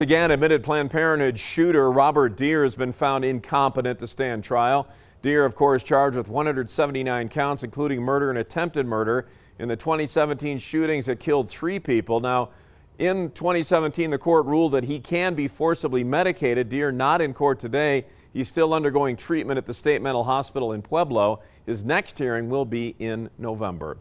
Again, admitted Planned Parenthood shooter Robert Dear has been found incompetent to stand trial. Dear, of course, charged with 179 counts, including murder and attempted murder in the 2017 shootings that killed three people. Now, in 2017, the court ruled that he can be forcibly medicated. Dear not in court today. He's still undergoing treatment at the State Mental Hospital in Pueblo. His next hearing will be in November.